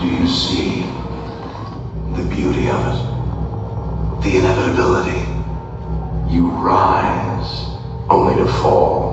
Do you see the beauty of it? The inevitability. You rise only to fall.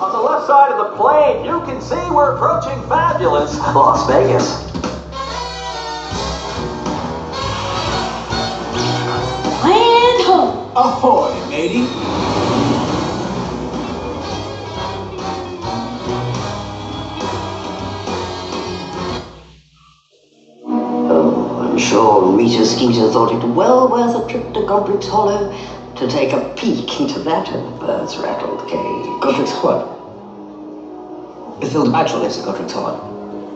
On the left side of the plane, you can see we're approaching fabulous Las Vegas. Land ho! Ahoy, matey. Oh, I'm sure Rita Skeeter thought it well worth a trip to Godric's Hollow to take a peek into that the bird's rattled cage. Godric's what? Bathilda Bagshot lives at Godric's Hollow.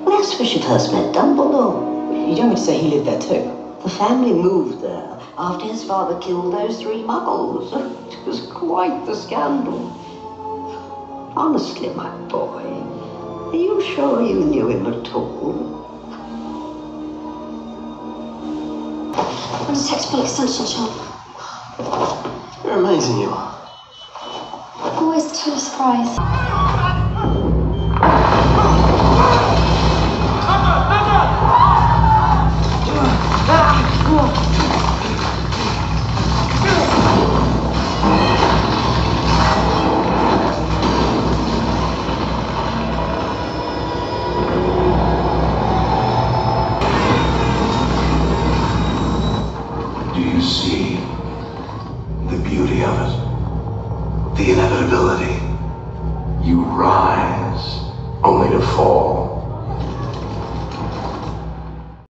Well, that's where she first met Dumbledore. You don't mean to say he lived there too? The family moved there after his father killed those three muggles. It was quite the scandal. Honestly, my boy, are you sure you knew him at all? Undetectable Extension Charm. You're amazing, you are. Always the total Inevitability. You rise only to fall.